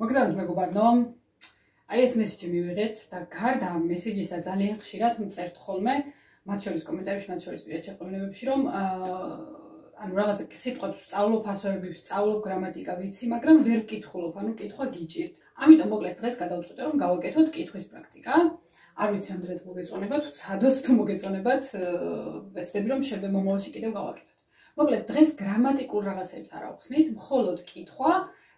მოგწევთ მეგობარნო. აი ეს მესიჯი მივიღეთ და გარდა ამ მესიჯისა ძალიან ხშირად მწერთ ხოლმე მათ შორის კომენტარებში, მათ შორის პირად შეხვედრებში, რომ ანუ რაღაცა სიტყვებს სწავლობ, ფასოები სწავლობ, გრამატიკა ვიცი, მაგრამ ვერ ვკითხულობ, ანუ კითხვა გიჭირთ. ამიტომ მოკლედ დღეს გადავწყვეტე რომ გავაკეთოთ კითხვის პრაქტიკა. არ ვიცი რამდენად მოგეწონებათ, ცადოთ თუ მოგეწონებათ, ვეცდები რომ შემდეგ მომავალში კიდევ გავაკეთოთ. მოკლედ დღეს გრამატიკულ რაღაცებს არ ავხსნით, მხოლოდ კითხვა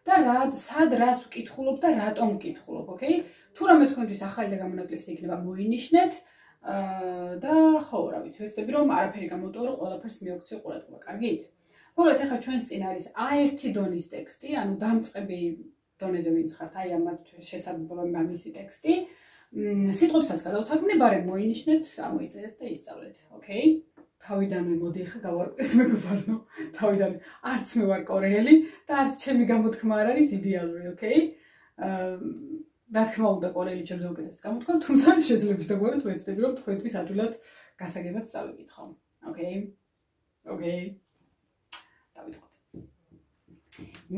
და რა სად რას ვკითხულობ და რატომ ვკითხულობ, ოკეი? თუ რამე თქვენთვის ახალი და გამონაკლისი იქნება, მოინიშნეთ აა და ხო, რა ვიცი, ვეცდები რომ არაფერი გამოტოვრო, ყველაფერს მიოქციო ყურადღება. კარგით? მოკლედ ახლა ჩვენს წინ არის A1 დონის ტექსტი, ანუ დამწყები დონეზე ვინც ხართ, აი ამ შესაძლებლობა მამისი ტექსტი. სიტყვებსაც გადავთარგმნე, ბარემ მოინიშნეთ, ამოიწერეთ და ისწავლეთ, ოკეი? თავიდანვე მოდი ახლა გავარკვიოთ მეგობარნო. თავიდან არც მე ვარ კორეელი და არც ჩემი გამოთქმა არ არის იდეალური ოკეი? აა რა თქმა უნდა კორეელი ჩემს უკეთეს გამოთქმა თუმცა შეიძლება შეგუაროთ ვეცდები რომ თქვენთვის ადვილად გასაგებად წავიკითხო ოკეი? ოკეი. დავიწყოთ.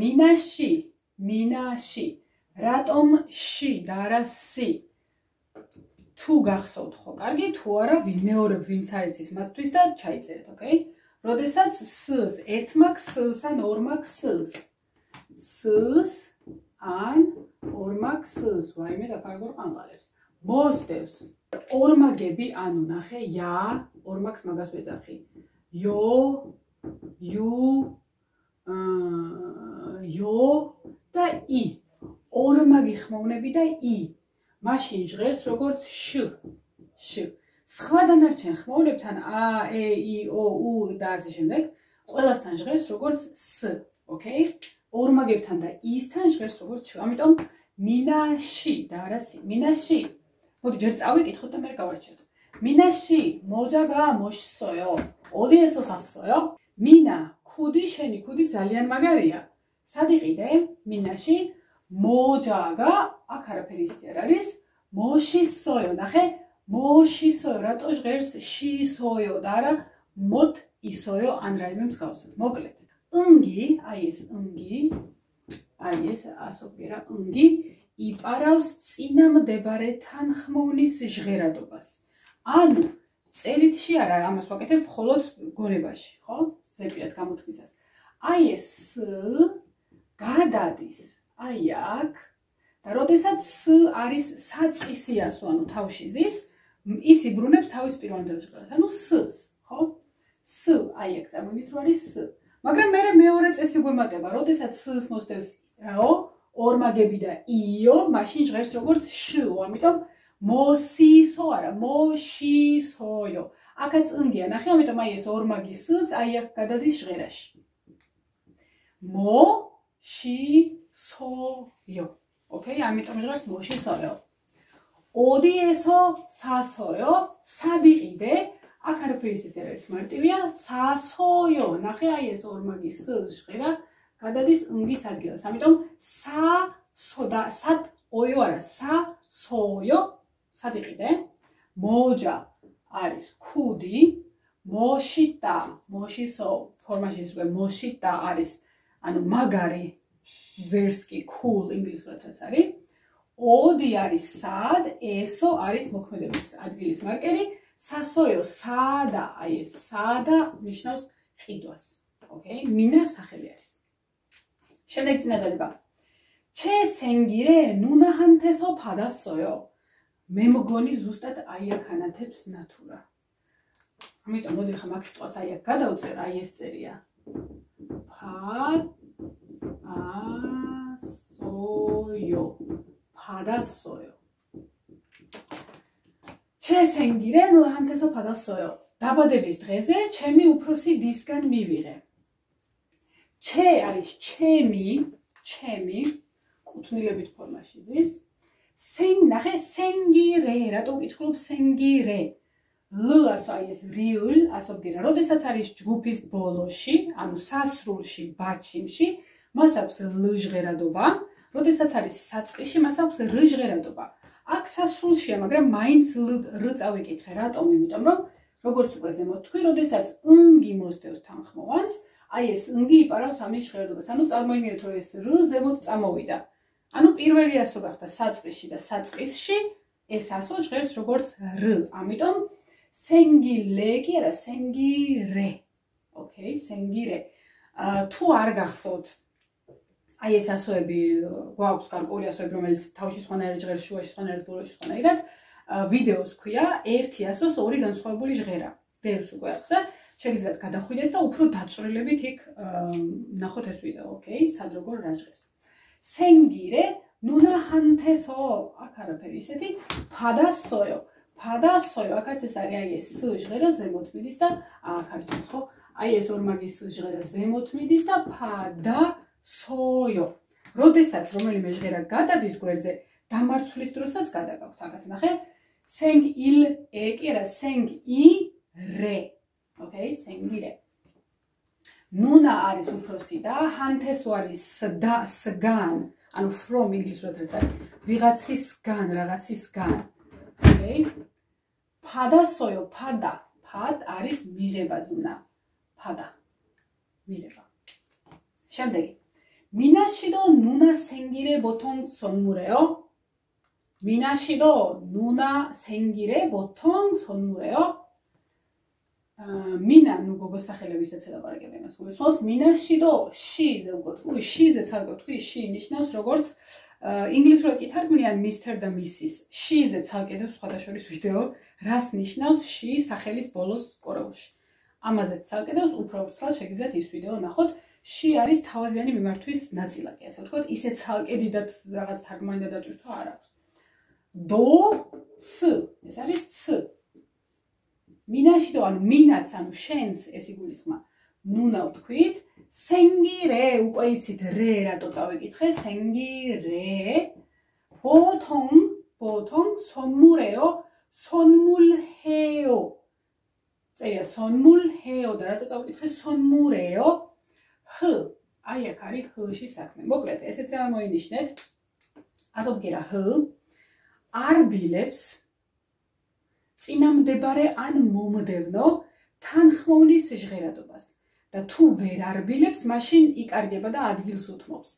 მინაში მინაში რატომ ში და რა სი თუ გახსოვთ ხო, კარგი, თუ არა, ვინეორებ ვინც არის ის მათთვის და ჩაიწერეთ, ოკეი? როდესაც s-ს ერთმა x-ს ან ორმა x-ს s-ს ან ორმა x-ს ვაიმე დაფარგორ ყანღალებს. მოსდევს ორმაგები, ანუ ნახე, ია, ორმა x მაგას ვეძახი. იო, იუ, აა, იო და i. ორმაგი ხმოვნები და i. მაშინ ჟღერს როგორც შ შ. სხვა დანარჩენ ხმოვლებთან ა ე ი ო უ და ასე შემდეგ. ყველასთან ჟღერს როგორც ს ოკეი? ორმაგებთან და ისთან ჟღერს როგორც შ. ამიტომ მინაში და არა სი მინაში მოდი ჯერ წავიკითხოთ და მე გავარჩიოთ. მინაში მოჯაგა მოშსოიო. ოდიესოს ასოიო მინა ქუდი შენი ქუდი ძალიან მაგარია. სად იყიდე მინაში მოჯაგა აქ არაფერი ისე არ არის. მოშისოიო ნახე? მოშისოიო რატო ჟღერს შისოიო და არა მოთ ისოიო ან რაიმე მსგავსად. მოკლედ. ინგი აი ეს ინგი აი ეს ასოგერა ინგი იპარავს წინამდებარე თანხმოვნის ჟღერადობას. ანუ წერითში არა ამას ვაკეთებ მხოლოდ გონებაში ხო? ზეპირად გამოთქმისას. აი ეს გადადის. აი აქ როდესაც ს არის საწყისიასო, ანუ თავში ზის, ის იბრუნებს თავის პირველ დელჟღას, ანუ ს-ს, ხო? ს, აი აქ წარმოგით რომ არის ს. მაგრამ მე მეორე წესი გვემატება, როდესაც ს-ს მოსდევს რაო, ორმაგები და იო, მაშინ ჟღერს როგორც შ, ამიტომ მოსისო არა, მოშისოიო. აქაც ინგია, ნახე, ამიტომ აი ეს ორმაგი ს-ს აი აქ გადადის ჟღერაში. მო ში სოიო. ოკეი, ამიტომ ჟღერს მოშისოიო. ოდიესო სასოიო, სადიყიდე? აქ არაფერი ისეთი არ არის მარტივია, სასოიო. ნახე აი ეს ორმაგი სს ჟღერა გადადის ინგის ადგილას. ამიტომ სა სოდა სად ოიო არა, სა სოიო. სადიყიდე? მოჯა არის ქუდი, მოშიტა, მოშისო ფორმაში ის უკვე მოშიტა არის ანუ მაგარი ძერსკი cool ინგლისურადაც არის. ოდი არის სად, ესო არის მოქმედების ადგილის მარკერი, სასოიო სადა, აი ეს სადა ნიშნავს ყიდვას. ოკეი, მინა სახელი არის. შემდეგ წინადადება. ჩე სენგირე ნუნაჰანთესო ფადასოიო. მე მგონი ზუსტად აი აქ ანათებს ნატურა. ამიტომ მოდი ხა მაგ სიტყვას აი აქ გადავწერ, აი ეს წერია. ფად ასოიო ფადასოიო. ჩესენგირე ნუ ჰანთესო ფადასოიო. დაბადების დღეზე ჩემი უფროსი დისგან მივიღე. ჩე არის ჩემი ჩემი კუთვნილებით ფორმაში ზის სენ ნახე სენგირე რატო ვკითხულობ სენგირე? ლ ასო აი ეს რიულ ასობგერა როდესაც არის ჯგუფის ბოლოში ანუ სასრულში ბაჩიმში მას აქვს ლჟღერადობა, როდესაც არის საწყიში, მას აქვს რჟღერადობა. აქ სასრულშია, მაგრამ მაინც р წავიკითხე, რატომ? იმიტომ რომ როგორც უკვე ზემოთ თქვი, როდესაც ნგი მოსდევს თანხმოვანს, აი ეს ნგი იპარავს ამის ჟღერადობას. ანუ წარმოიდგინეთ, რომ ეს р ზემოთ წამოვიდა. ანუ პირველი ასო გახდა საწყისში და საწყისში ეს ასო ჟღერს როგორც რ. ამიტომ სენგილე კი არა, სენგირე. ოკეი, სენგირე. აა თუ არ გახსოვთ აი ეს ასოები გვაქვს გარკვეული ასოები, რომელიც თავში სხვანაირად ჟღერს, შუაში სხვანაირად, ბოლოში სხვანაირად. ვიდეოს ქვია ერთი ასოს ორი განსხვავებული ჟღერა. დევს უკვე ახსა. შეგიძლიათ გადახვიდეთ და უფრო დაწვრილებით იქ ნახოთ ეს ვიდეო, ოკეი? სად როგორ რა ჟღერს. სენგირე ნუნაჰანთესო აქ არაფერი ისეთი ფადასოო ფადასოო აქაც ეს არის აი ეს ჟღერა ზემოთ მიდის და აქ არ ჩანს ხო აი ეს ორმაგის ჟღერა ზემოთ მიდის და ფადასოო როდესაც რომელიმე ჟღერა გადადის გვერდზე დამარცხვის დროსაც გადაგაქვთ აქაც ნახე. სენგ ილ ე კი არა სენგ ი რე. ოკეი სენგი რე. ნუნა არის უფროსი და ჰანთესო არის და სგან. ანუ from ინგლისურად რაც არის ვიღაცისგან რაღაცისგან. ოკეი ფადა სოიო ფადა. ფად არის მიღება ზნა ფადა. მიღება. შემდეგი მინაშიდო ნუნა სენგირე ბოთონ სონმურეო? მინაშიდო ნუნა სენგირე ბოთონ სონმურეო? მინა ნუ გოგოს სახელების ეცე ლაპარაკები მას გულისხმობს მინაშიდო ში ზე უკვე თქვი ში ზე ცალკე თქვი ში ნიშნავს როგორც ინგლისურად კი თარგმნიან მისტერ და მისის. ში ზე ცალკე და სხვადასხვა ვიდეო რას ნიშნავს ში სახელის ბოლოს კორეულში. ამაზე ცალკე და უფრო ვრცლად შეგიძლიათ ის ვიდეო ნახოთ ში არის თავაზიანი მიმართვის ნაწილაკი. ასე ვთქვათ ისე ცალკე დიდად რაღაც თარგმანი და დატვირთვა არ აქვს. დო ც. ეს არის ც. მინაშიდო ანუ მინაც ანუ შენც ეს იგულისხმა. ნუნა ვთქვით სენგირე უკვე იცით რე რატო წავიკითხე? სენგირე ბოთონ ბოთონ სონმურეო სონმულჰეო. წერია სონმულჰეო და რატო წავიკითხე? სონმურეო ჰ აი აქ არის ჰ-ში საქმე მოკლედ ესეთ რამ მოინიშნეთ ასობგერა ჰ არბილებს წინამდებარე ან მომდევნო თანხმოვნის ჟღერადობას და თუ ვერ არბილებს, მაშინ იკარგება და ადგილს უთმობს.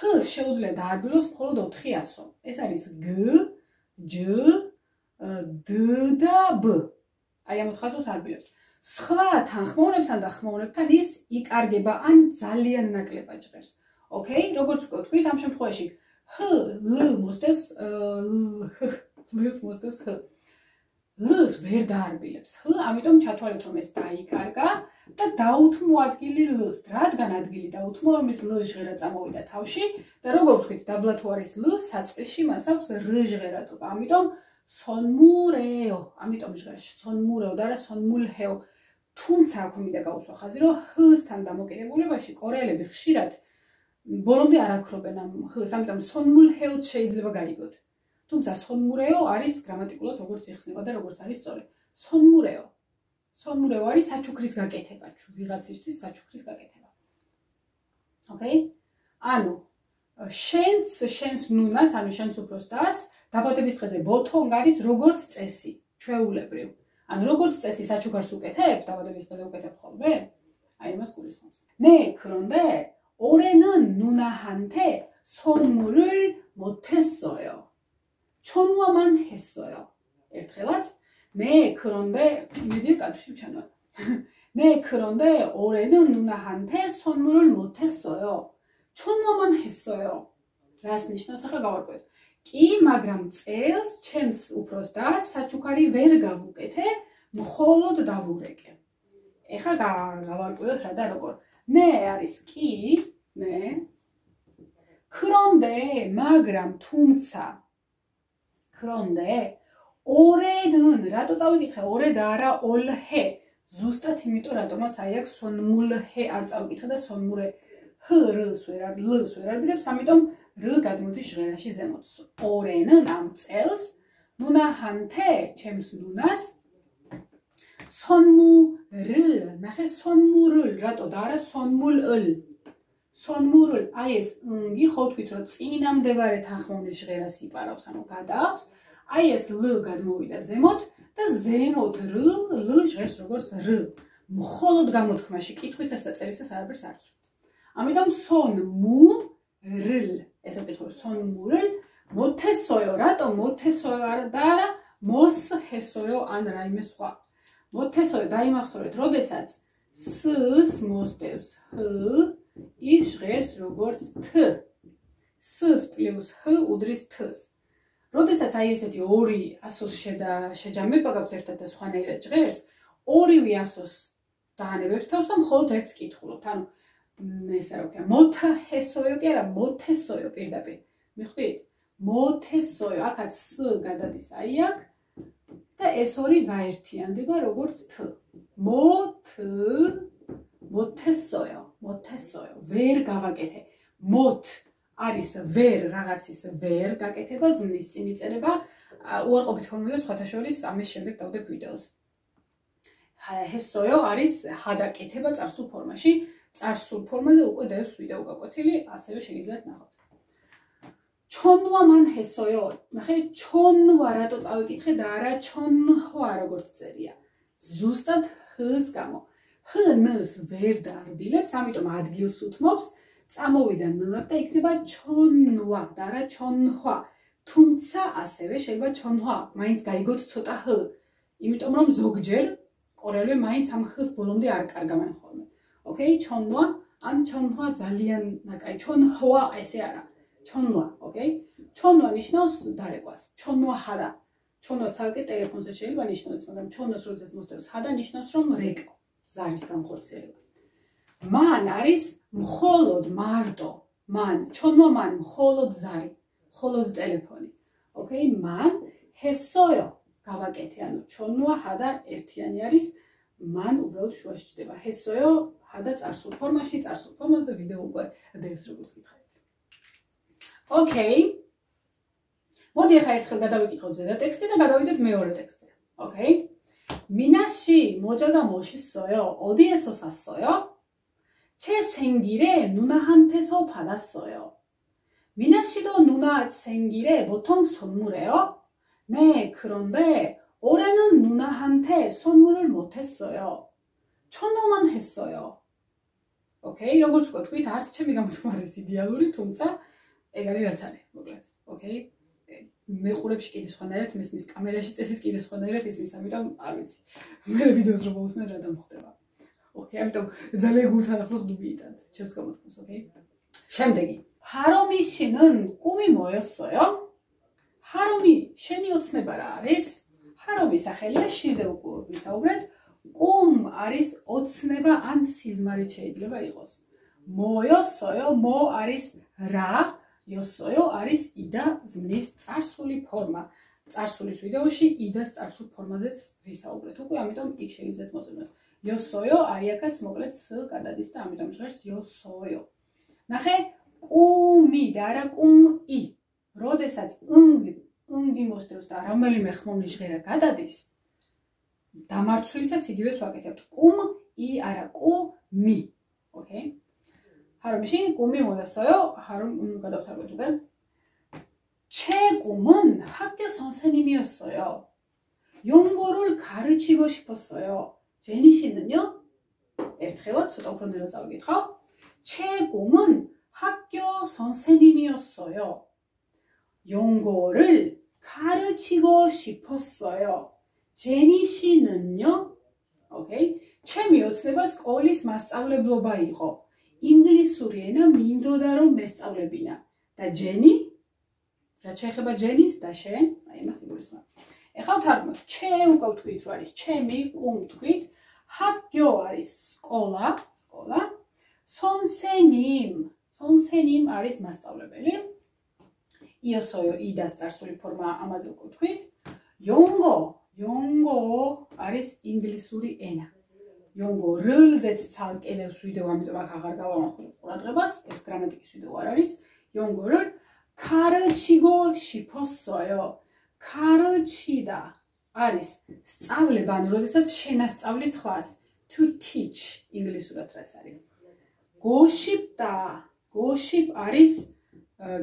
ჰ-ს შეუძლია დაარბილოს მხოლოდ 400. ეს არის გ, ჯ, д და ბ. აი ამ 400-ს არბილებს. სხვა თანხმოვნებთან და ხმოვნებთან ის იკარგება ან ძალიან ნაკლებად ჟღერს. ოკეი, როგორც უკვე თქვით, ამ შემთხვევაში ჰ, ლ მოსდევს ჰ, ლ-ს მოსდევს ჰ. ლს ვერ დაარბილებს. ჰ, ამიტომ ჩათვალეთ რომ ეს დაიკარგა და დაუთმო ადგილი ლს. რადგან ადგილი დაუთმო, ამის լ ჟღერა წამოვიდა თავში და როგორ ვთქვით, დაბლა თუ არის լ, საწყისში მას აქვს р ჟღერადობა. ამიტომ სონმურეო, ამიტომ ჟღერს სონმურეო და არა სონმულჰეო. თუმცა აქ მინდა გავუსვა ხაზი, რომ ჰ-სთან დამოკიდებულებაში კორეელები ხშირად ბოლომდე არ აქრობენ ამ ჰ-ს, ამიტომ სონმულჰეო შეიძლება გაიგოთ. თუმცა სონმურეო არის გრამატიკულად როგორც იხსნება და როგორც არის სწორი. სონმურეო. სონმურეო არის საჩუქრის გაკეთება, ჩუ ვიღაცისთვის საჩუქრის გაკეთება. ოკეი? ანუ შენს შენს ნუნას, ანუ შენს უფროსდას დაბადების დღეზე ბოთონგ არის როგორც წესი, ჩვეულებრივ. ან როგორც წესი საჩუქარს უკეთებ, დაბადების დღემდე უკეთებ ხოლმე? აი იმას გულისხმობს. 네, 그런데 올해는 누나한테 선물을 못 했어요. 전화만 했어요. 일트레밭? 네, 그런데 미디어 까주시면 채널. 네, 그런데 올해는 누나한테 선물을 못 했어요. 전화만 했어요. 라스니시나 사가 가볼 거예요. კი მაგრამ წელს ჩემს უფროს და საჩუქარი ვერ გავუკეთე მხოლოდ დავურეკე. ეხლა გავარკვევთ რა და როგორ. მე არის კი მე. ქრონდე მაგრამ თუმცა. ქრონდე. ორედუნ რატო წავიკითხე? ორე და არა ოლჰე. ზუსტად იმიტომ რატომაც აი აქ სონმულჰე არ წავიკითხე და სონმურე ჰ რს ვერ არ ლს ვერ არ ბილებს ამიტომ რ გადმოდის ჟღერაში ზემოთ ორენ ამ წელს ნუნა ჰანთე ჩემს ნუნას სონმურლ ნახე სონმურლ რატო და არა სონმულლ სონმურულ აი ეს ნგი ხო თქვით რომ წინამდებარე თანხმოვნის ჟღერას იპარავს ანუ გადააქვს აი ეს ლ გადმოვიდა ზემოთ და ზემოთ რ ლ ჟღერს როგორც р მხოლოდ გამოთქმაში კითხვისას და წერისას არაფერს არ ცვით ამიტომ სონ მუ რლ. ესე ვკითხო სონმურლ მოთესოო რატო მოთესოო და არა? მოს ჰესოო ან რაიმე სხვა. მოთესოო დაიმახსოვრეთ როდესაც სს მოსდევს ჰ ის ჟღერს როგორც თ. სს პლუს ჰ უდრის თს. როდესაც აი ესეთი ორი ასოს შეჯამება გაქვთ ერთად და სხვანაირად ჟღერს ორივე ასოს დაანებებს თავს და მხოლოდ ერთს კითხულობთ. ანუ ესე რა ვქია მოთესოო კი არა მოთესოო პირდაპირ. მიხვდით? მოთესოო აქაც ს გადადის აი აქ და ეს ორი გაერთიანდება როგორც თ. მოთ მოთესოო მოთესოო ვერ გავაკეთე. მოთ არის ვერ რაღაცის ვერ გაკეთება ზმნის წინ იწერება უარყოფით ფორმულა სხვათა შორის ამის შემდეგ დავდებ ვიდეოს. ჰესოო არის ჰადაკეთება წარსულ ფორმაში წარსულ ფორმაზე უკვე დევს ვიდეო გაკვეთილი ასევე შეგიძლიათ ნახოთ. ჩონვა მან ჰესოო ნახე ჩონვა რატო წავიკითხე და არა ჩონჰვა როგორც წერია. ზუსტად ჰს გამო. ჰნს ვერ დარბილებს ამიტომ ადგილს უთმობს წამოვიდა ნლაბ და იქნება ჩონვა და რა ჩონჰვა. თუმცა ასევე შეიძლება ჩონჰვა მაინც გაიგოთ ცოტა ჰ. იმიტომ რომ ზოგჯერ კორეელები მაინც ამ ხს ბოლომდე არ კარგავენ ოკეი? ჩონვა ან ჩონჰვა ძალიან ნაკაი. ჩონჰვა ესე არა. ჩონვა ოკეი? ჩონვა ნიშნავს დარეკვას. ჩონვა ჰარა ჩონვა ცალკე ტელეფონზე შეიძლება ნიშნავს მაგრამ ჩონვას როდესაც მოსდევს ჰადა ნიშნავს რომ რეკო ზარის განხორციელება. მან არის მხოლოდ მარტო. მან ჩონო მან მხოლოდ ზარი მხოლოდ ტელეფონი. ოკეი? მან ჰესოო გავაკეთე. ანუ ჩონოა ჰადა ერთიანი არის. მან უბრალოდ შუაში ჩდება. ჰესოო ჰადა წარსულ ფორმაში წარსულ ფორმაზე ვიდეო უკვე დევს როგორც გითხარით ოკეი მოდი ახლა ერთხელ გადავიკითხოთ ზედა ტექსტი და გადავიდეთ მეორე ტექსტზე ოკეი მინაში მოჯადა მოშისოო ოდიესო სასოო 제 생길에 누나한테서 받았어요. 미나 씨도 누나 생길에 보통 선물해요? 네, 그런데 올해는 누나한테 선물을 못했어요. 천원만 했어요. ოკეი, როგორც უკვე თქვით, არც ჩემი გამოთქმა არის იდეალური, თუმცა ეგ არის რაც არის, მოკლედ. ოკეი. მეყურებში კიდე სხვანაირად, მისმის კამერაში წესით კიდე სხვანაირად ისმის, ამიტომ არ ვიცი. მე ვიდეოს რო მოვუსმენ რა დამხდება. ოკეი, ამიტომ ძალიან გულთან ახლოს დუბიიტად ჩემს გამოთქმას, ოკეი? შემდეგი. ჰარომი შენონ კუმი მოესოო? ჰარომი შენი ოცნება რა არის? ჰარომის სახელია შიზე უკვე ვისაუბრეთ. 꿈 არის ოცნება ან სიზმარი შეიძლება იყოს. მოიოსოო, мо არის რა, იოსოო არის იდა ზმნის წარსული ფორმა. წარსულის ვიდეოში იდას წარსულ ფორმაზეც ვისაუბრეთ. უკვე ამიტომ იქ შეიძლება მოწმოთ. იოსოო არიაკაც მოკლედ ს გადადის და ამიტომ ჟღერს იოსოო. ნახე, კუმი და არა კუმი. როდესაც ნგი ნგი მოსდევს და რომელიმე ხმოვანი ჟღერა გადადის, დამარცვლისაც იგივეს ვაკეთებთ. კუმი არა კუმი. ოკეი? 하루미시 꿈이 뭐였어요? 하루 음, 가답사거든. 제 꿈은 학교 선생님이었어요. 연고를 가르치고 싶었어요. 제니 씨는요? 에르트헤와 ცოტა უფრო ნელა წავიკითხო. 최공은 학교 선생님이었어요. 연고를 가르치고 싶었어요. ჯენი შინნო ოკეი ჩემი ოცნება სკოლის მასწავლებლობა იყო. ინგლისური ენა მინდოდა რომ მესწავლებინა. და ჯენი? რაც შეეხება ჯენის და შენ? აი მას იგულისხმება ეხლა თარგმნოთ ჩე უკვე ვთქვით რა არის ჩემი კუმ თქვით ჰაგიო არის სკოლა სკოლა. სონსენიმ. სონსენიმ არის მასწავლებელი. იოსოიო იდას წარსული ფორმა ამაზე უკვე ვთქვით. იონგო. Yongo არის ინგლისური ენა. Yongo რ-ზეც ცალკელევს ვიდეო, ამიტომ აქ აღარ გავამახვილებ ყურადღებას, ეს გრამატიკის ვიდეო არ არის. Yongo რ ქარჩიგო შიფოსოიო. ქარჩიდა არის სწავლება, ანუ როდესაც შენასწავლის ხმას. to teach ინგლისურად რაც არის. გოშიპტა, გოშიპ არის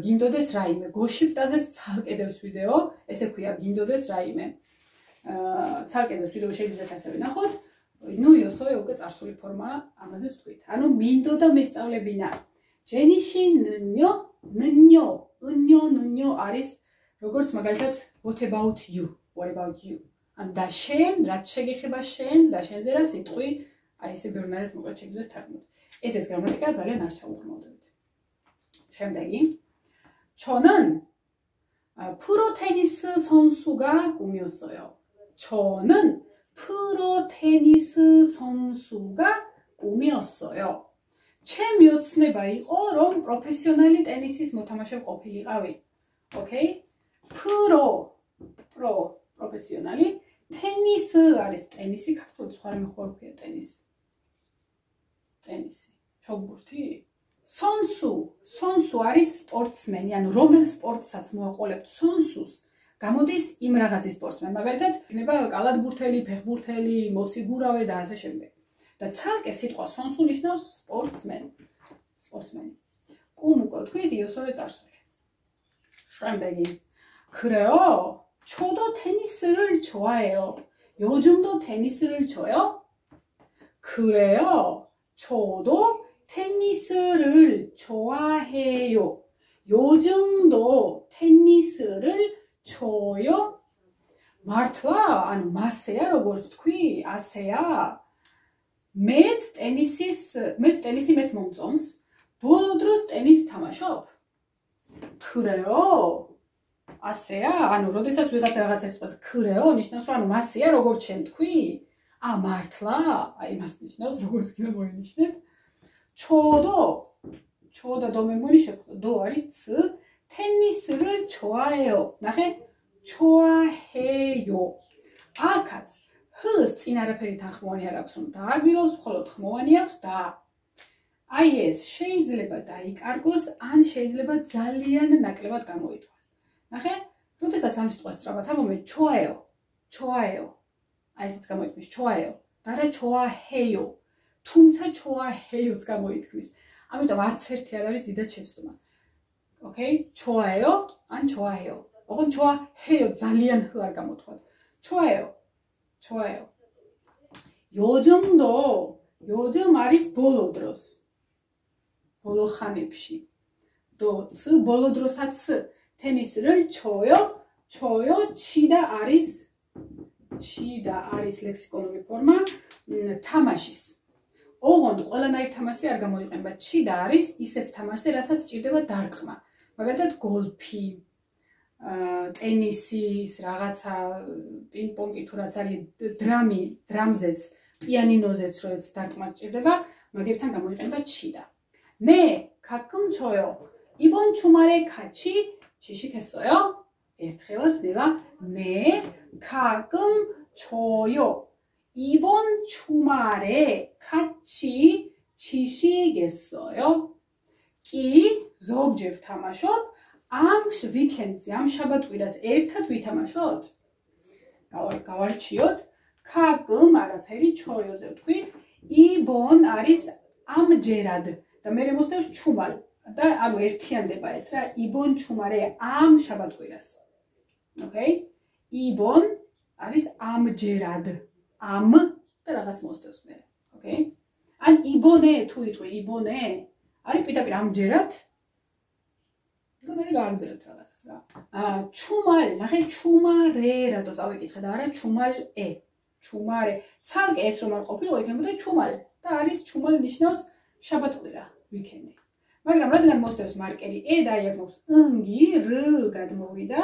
გინდოდეს რაიმე. გოშიპტაზეც ცალკედებს ვიდეო, ესე ქვია გინდოდეს რაიმე. აა ცალკედებს ვიდეო შეიძლება ასევე ნახოთ. ნუ იოსო უკვე წარსული ფორმაა, ამაზეც ვთქვით. ანუ მინდოდა მესწავლებინა. ჯენიშინნიო ნნიო ნნიო ნნიო არის როგორც მაგალითად what about you what about you ან და შენ რაც შეგეხება შენ და შენზე რა სიტყვი აი ესე ბერნარეთ მოკლედ შეგიძლიათ თარგმნოთ ესეც გრამატიკა ძალიან არ ჩაუყრმოდებით შემდეგი 저는 프로테니스 선수가 꿈이었어요. 저는 프로테니스 선수가 꿈이었어요. ჩემიოცნება იყო რომ პროფესიონალი ტენისის მოთამაშე ყოფილიყავი. ოკეი? 프로 프로 პროფესიონალი ტენისი არის ტენისი ქართულად სხვა რამე ხო არ ქვია ტენისი. ტენისი. ჩოგბურთი? სონსუ, სონსუ არის სპორტსმენი, ანუ რომელ სპორტსაც მოაყოლებთ სონსუს, გამოდის იმ რაღაცის სპორტსმენი. მაგალითად, იქნება კალათბურთელი, ფეხბურთელი, მოციგურავე და ასე შემდეგ. და ცალკე სიტყვა სონსუ ნიშნავს სპორტსმენი. სპორტსმენი. კუმ უკვე თქვით იოსოვე წარსული. შემდეგი. 그래요. 저도 테니스를 좋아해요. 요즘도 테니스를 쳐요? 그래요. 저도 테니스를 좋아해요. 요즘도 테니스를 ჩოიო მართლა? ანუ მასეა როგორც თქვი ასეა? მეც ტენისის მეც ტენისი მეც მომწონს ბოლო დროს ტენისს თამაშობ. ქრეო? ასეა? ანუ როდესაც ვიღაც რაღაც ესპას ქრეო ნიშნავს რომ ანუ მასეა როგორც შენ თქვი? ა მართლა? აი მას ნიშნავს როგორც კიდე მოინიშნეთ ჩოდო ჩოდა დომემონი შეკვდა დო არის ც? 테니스를 좋아해요. 나해 좋아해요. 아카츠 ჰს წინ არაფერი თანხმოვანი არ აქვს რომ დაარბილოს, მხოლოდ ხმოვანი აქვს და აი ეს შეიძლება დაიკარგოს, ან შეიძლება ძალიან ნაკლებად გამოიწვას. ნახე? როდესაც ამ სიტყვას სწრაფად ამომე ჩოაეო, ჩოაეო. აი ესეც გამოიწვის ჩოაეო. და რა ჩოაჰეიო. თუმცა ჩოაჰეიოც გამოითქმის. ამიტომ არც ერთი არ არის დიდად შეცდომა. ოკეი? ჩოაეო ან ჩოაჰეიო. ოღონ ჩოაჰეიო ძალიან ხ არ გამოთქვათ. ჩოაეო. ჩოაეო. 요즘도 요즘 არის ბოლო დროს. ბოლო ხანებში. 도 ც ბოლო დროსაც 테니스를 쳐요. 쳐요 치다 არის 치다 არის ლექსიკონური ფორმა თამაშის. ოღონდ ყველანაირ თამაში არ გამოიყენება. ჩიდა არის ისეთ თამაში, რასაც ჭირდება დარტყმა. მაგალითად, გოლფი, აა ტენისის, რაღაცა პინგ-პონგი თუ რაც არის დრამი, დრამზეც, პიანინოზეც როეც დარტყმა ჭირდება, მაგებთან გამოიყენება ჩიდა. მე 가끔 쳐요. 이번 주말에 같이 지식했어요? ერთხელაც ნება მე 가끔 쳐요. 이번 주말에 같이 치시겠어요? კი ზოგჯერ ვთამაშობ ამ ვიკენდზე ამ შაბათ-კვირას ერთად ვითამაშოთ? გავარჩიოთ. კაკმ არაფერი ჩოიოზე ვთქვით იბონ არის ამჯერად და მე მოსდევს ჩუმალ. და ანუ ერთიანდება ეს რა იბონ ჩუმარე ამ შაბათ-კვირას ოკეი იბონ არის ამჯერად ამ და რაღაც მოსდევს მე. ოკეი? ან იბონე თუ იტყვი იბონე, არის პირდაპირ ამჯერად და მე გააგზავნეთ რაღაცას რა. აა ჩუმალ, ნახე ჩუმარე რატო წავიკითხე და არა ჩუმალ ე. ჩუმარე. ცალკე ეს რომ არ ყოფილიყო, იქნებოდა ჩუმალ და არის ჩუმალ ნიშნავს შაბათ-კვირა, ვიკენდი. მაგრამ რადგან მოსდევს მარკერი ე დაიაგნოს ნგი რ გადმოვიდა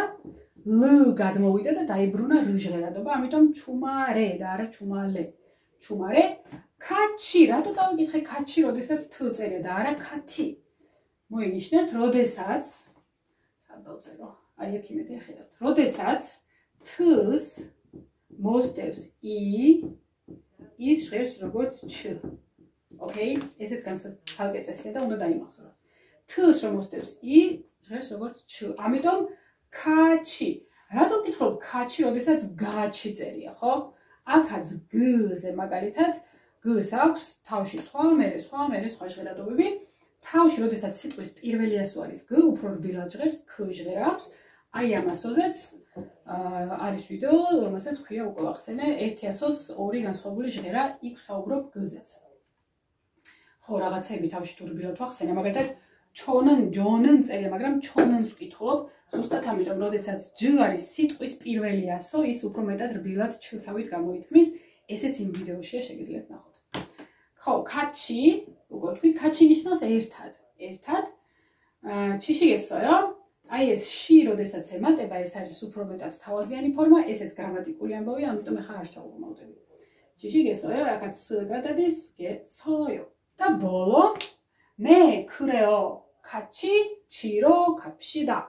ლ გადმოვიდა და დაიბრუნა რ ჟღერადობა, ამიტომ ჩუმარე და არა ჩუმალე. ჩუმარე კაჩი, რატო წავიკითხე კაჩი, როდესაც თ წერია და არა კათი? მოინიშნეთ, როდესაც სადავწერო. აი აქ იმედი ხედავთ. როდესაც თს მოსდევს ი ის ჟღერს როგორც ჩ. ოკეი? ესეც განსაცალკე წესია და უნდა დაიმახსოვროთ. თს რომ მოსდევს ი ჟღერს როგორც ჩ. ამიტომ კაჩი. რატო ვკითხავ კაჩი, როდესაც გაჩი წერია, ხო? აქაც გ-ზე მაგალითად გ-ს აქვს თავში სხვა, მერე სხვა, მერე სხვა ჟღერადობები. თავში, როდესაც სიტყვის პირველი ასო არის გ, უფრო რბილად ჟღერს ქ ჟღერა აქვს. აი ამასოზეც არის ვიდეო, რომელსაც ქვია უკვე ახსენე, ერთი ასოს ორი განსხვავებული ჟღერა, იქ საუბრობ გ-ზეც. ხო, რაღაცები თავში თუ რბილად ვახსენე, მაგალითად ჩონან ჯონან წერია, მაგრამ ჩონანს ვკითხულობ, ზუსტად ამიტომ, როდესაც ჯ არის სიტყვის პირველი ასო, ის უფრო მეტად რბილად ჩსავით გამოითქმის, ესეც იმ ვიდეოშია შეგიძლიათ ნახოთ. ხო, კაჩი, უკვე თქვი, კაჩი ნიშნავს ერთად, ერთად. აა ჩიში გესოო? აი ეს ში, როდესაც ემატება, ეს არის უფრო მეტად თავაზიანი ფორმა, ესეც გრამატიკული ამბავია, ამიტომ ახლა არ ჩავუმოვდები. ჩიში გესოო, რაკაც გადადის, გესოო. და ბოლო მე ქრეო, კაჩი, ჩირო, კაფშიდა.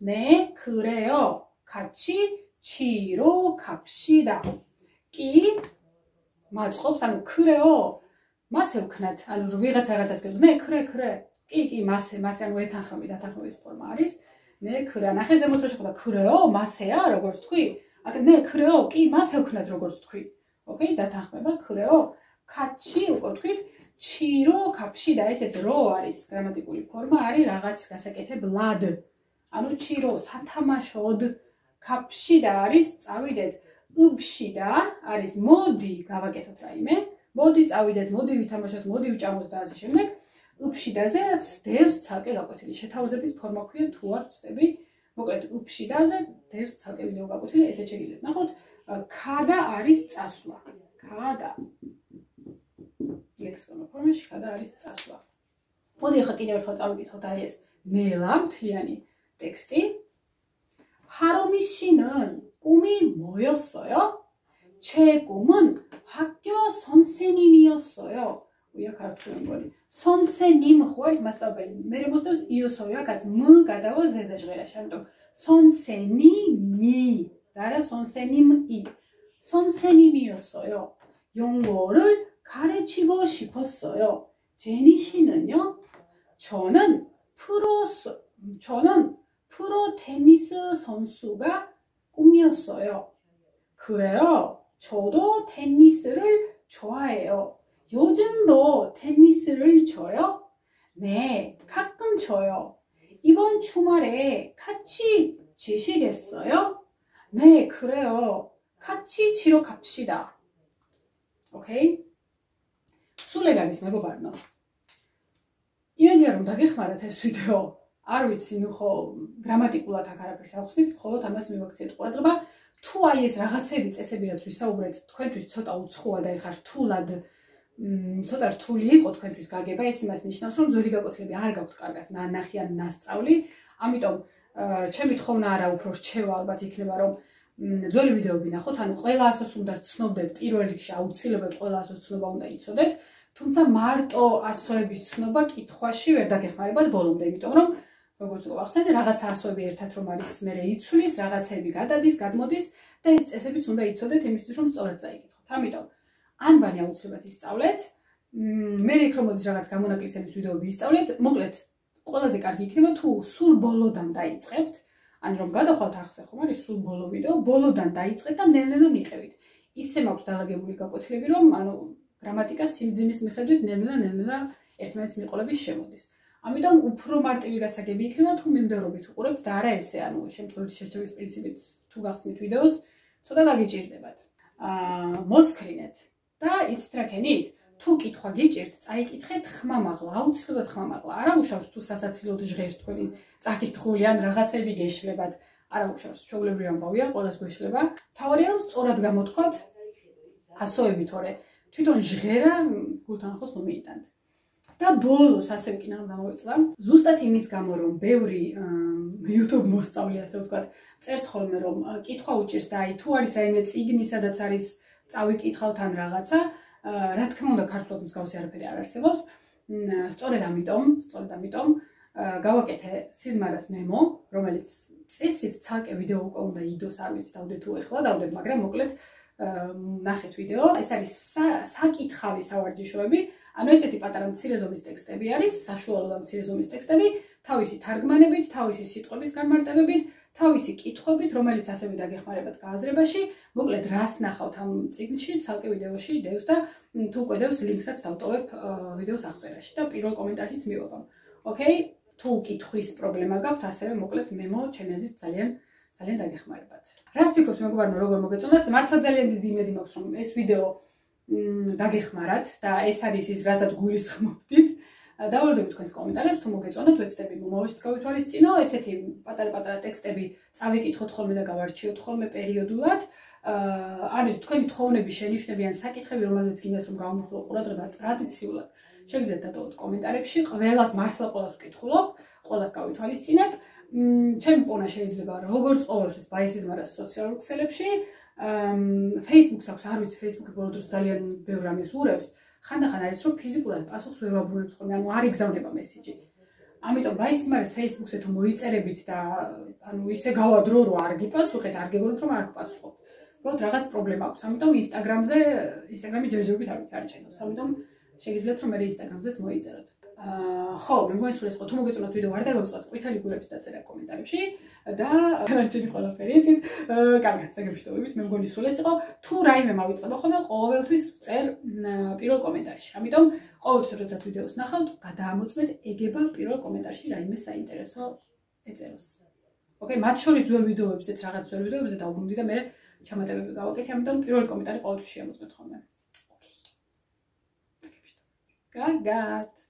მე ქრეო, კაჩი, ჩირო, კაფშიდა. კი მაწყობს, ანუ ქრეო, მასე ვქნათ, ანუ ვიღაც რაღაცას მე ქრე, ქრე. კი, კი, მასე, მასე, ანუ ეთანხმები, დათანხმების ფორმა არის. მე ქრა ნახე ზემოთ რო შეხვდა ქრეო მასეა როგორც თქვი. აკ მე ქრეო კი მასე ვქნათ როგორც თქვი. ოკეი? დათანხმება ქრეო. კაჩი უკვე თქვით ჩირო კაფში და ესეც რო არის გრამატიკული ფორმა არის რაღაც გასაკეთებლად ანუ ჩირო სათამაშოდ კაფში და არის წავიდეთ უბში და არის მოდი გავაკეთოთ რაიმე მოდი წავიდეთ, მოდი ვითამაშოთ, მოდი ვჭამოთ და ასე შემდეგ. უფშიდაზე დევს ცალკე გაკვეთილი. შეთავაზების ფორმა ქვია თუ არ ვწდები. მოკლედ უფშიდაზე დევს ცალკე ვიდეო გაკვეთილი, ესეც შეგიძლიათ ნახოთ. ქადა არის წასვლა. ქადა. ლექსიკონურ ფორმაში ქადა არის წასვლა. მოდი ახლა კიდევ ერთხელ წავიკითხოთ აი ეს ნელა მთლიანი ტექსტი. ჰარომის შინან კუმი მოიოსოო 제 꿈은 학교 선생님이었어요. 우리가 가르치는 거는 선생님 호에스 마사벨 메리모스 이었어요. 같이 무가 다워 제다시라샨도. 선생님이 나라 선생님이 선생님이었어요. 영어를 가르치고 싶었어요. 제니 씨는요. 저는 프로 저는 프로 테니스 선수가 꿈이었어요. 그래요. 저도 테니스를 좋아해요. 요즘도 테니스를 쳐요? 네, 가끔 쳐요. 이번 주말에 같이 치시겠어요? 네, 그래요. 같이 치러 갑시다. 오케이? სულეგანის მეგობარნო. იმედია რომ დაგეხმარათ ეს ვიდეო. არ ვიცი, ნუ ხო გრამატიკულად აქ არაფერს ახსნით, მხოლოდ ამას მივაქციეთ ყურადღება. თუ აი ეს რაღაცები წესები რაც ვისაუბრეთ, თქვენთვის ცოტა უცხოა და ეხარ რთულად ცოტა რთული იყო თქვენთვის გაგება, ეს იმას ნიშნავს, რომ ძველი გაკვეთილები არ გაქვთ კარგად ნახიან ნასწავლი. ამიტომ ჩემი თხოვნა არა უფრო რჩევა ალბათ იქნება, რომ ძველი ვიდეოები ნახოთ, ანუ ყველა ასოს უნდა ცნობდეთ პირველ რიგში აუცილებლად ყველა ასოს ცნობა უნდა იცოდეთ, თუმცა მარტო ასოების ცნობა კითხვაში ვერ დაგეხმარებათ ბოლომდე, იმიტომ რომ როგორც ვახსენე, რაღაცა ასოები ერთად რომ არის მე რეიცulis, რაღაცები გადადის, გადმოდის და ეს წესებიც უნდა იცოდეთ იმისთვის, რომ სწორად წაიკითხოთ. ამიტომ ანბანი აუცილებლად ისწავლეთ. მე რიქ რომ მოდის რაღაც გამონაკლისების ვიდეოები ისწავლეთ. მოკლედ, ყველაზე კარგი იქნება თუ სულ ბოლოდან დაიწყებთ. ან რომ გადახვალთ ახსე ხომ არის სულ ბოლო ვიდეო, ბოლოდან დაიწყეთ და ნელ-ნელა მიყევით. ისე მაქვს დაალაგებული გაკვეთილები, რომ ანუ გრამატიკას სიმძიმის მიხედვით ნელ-ნელა ნელ-ნელა ერთმანეთს მიყოლების შემოდის. ამიტომ უფრო მარტივი გასაგები იქნება თუ მიმდევრობით უყურებთ და არა ესე, ანუ შემთხვევით შეჭრის პრინციპით თუ გახსნით ვიდეოს, ცოტა გაგიჭირდებათ. აა მოსკრინეთ. და იცით რა ქენით? თუ კითხვა გიჭირთ, წაიკითხეთ ხმამაღლა, აუცილებლად ხმამაღლა. არა უშავს თუ სასაცილოდ ჟღერს თქვენი წაკითხული ან რაღაცები გეშლებათ. არა უშავს, ჩაულებრი ამბავია, ყოველს გეშლება. თავარია რომ სწორად გამოთქვათ ასოები თორე თვითონ ჟღერა გულთან ახლოს ნუ მიიტანთ. და ბოლოს ასე ვკინა რომ დამოვიწყდა. ზუსტად იმის გამო რომ ბევრი YouTube მოსწავლე ასე ვთქვათ, წერს ხოლმე რომ კითხვა უჭირს და აი თუ არის რაიმე წიგნი, სადაც არის წავიკითხავთ ან რაღაცა, რა თქმა უნდა, ქართულად მსგავსი არაფერი არ არსებობს. სწორედ ამიტომ, სწორედ ამიტომ გავაკეთე სიზმარას მემო, რომელიც წესით ცალკე ვიდეო უკვე უნდა იდოს, არ ვიცი, დავდე თუ ეხლა დავდე, მაგრამ მოკლედ ნახეთ ვიდეო. ეს არის საკითხავი სავარჯიშოები. ანუ ესეთი პატარა მცირე ზომის ტექსტები არის, საშუალო და მცირე ზომის ტექსტები, თავისი თარგმანებით, თავისი სიტყვების განმარტებებით. თავისი კითხვებით, რომელიც ასევე დაგეხმარებათ გააზრებაში, მოკლედ რას ნახავთ ამ წიგნში, ცალკე ვიდეოში დევს და თუ ყვედავს ლინკსაც დავტოვებ ვიდეოს აღწერაში და პირველ კომენტარშიც მივაბამ. ოკეი? თუ კითხვის პრობლემა გაქვთ, ასევე მოკლედ მემო ჩემი აზრით ძალიან ძალიან დაგეხმარებათ. რას ფიქრობთ მეგობარნო, როგორ მოგეწონათ? მართლა ძალიან დიდი იმედი მაქვს, რომ ეს ვიდეო დაგეხმარათ და ეს არის ის, რასაც გულისხმობდით. დავალდებით თქვენს კომენტარებს, თუ მოგეწონათ, ვეცდები მომავალში გავითვალისწინო, ესეთი პატარ-პატარა ტექსტები წავიკითხოთ ხოლმე და გავარჩიოთ ხოლმე პერიოდულად. არის თქვენი თხოვნები შენიშნებიან საკითხები, რომელზეც გინდათ რომ გავმოხილო ყურადღება ტრადიციულად. შეგიძლიათ დატოვოთ კომენტარებში, ყველას მართლა ყველას ვკითხულობ, ყველას გავითვალისწინებ. მ ჩემი პონა შეიძლება როგორც ყოველთვის ბაისიზმარას სოციალურ ქსელებში, Facebook-ს აქვს, არ ვიცი, Facebook-ი ბოლო დროს ძალიან ბევრ რამეს ურევს. ხანდახან არის რომ ფიზიკურად პასუხს ვერ ვაბრუნებთ ხოლმე, ანუ არ იგზავნება მესიჯი. ამიტომ ბაისიზმარის Facebook-ზე თუ მოიწერებით და ანუ ისე გავადრო რომ არ გიპასუხეთ, არ გეგონოთ რომ არ გპასუხობთ. უბრალოდ რაღაც პრობლემა აქვს. ამიტომ Instagram-ზე, Instagram-ი ჯერჯერობით არ ვიცი, არ ჭენოს. ამიტომ შეგიძლიათ რომ მე Instagram-ზეც მოიწეროთ. ხო, მე მგონი სულ ეს ხო, თუ მოგეწონათ ვიდეო არ დაგავიწყოთ, ყვითელი გულების დაწერა კომენტარებში და დანარჩენი ყველაფერი იცით. კარგად, ზეგრებში დავებით, მე მგონი სულ ეს იყო. თუ რაიმე მავიწყდება ხოლმე, ყოველთვის წერ პირველ კომენტარში. ამიტომ ყოველთვის როდესაც ვიდეოს ნახავთ, გადაამოწმეთ ეგება პირველ კომენტარში რაიმე საინტერესო ეწეროს. ოკეი, მათ შორის ძველ ვიდეოებზეც, რაღაც ძველ ვიდეოებზე დავბრუნდი და მე ჩამატებები გავაკეთე, ამიტომ პირველი კომენტარი ყოველთვის შეამოწმეთ ხოლმე. ოკეი. კარგად.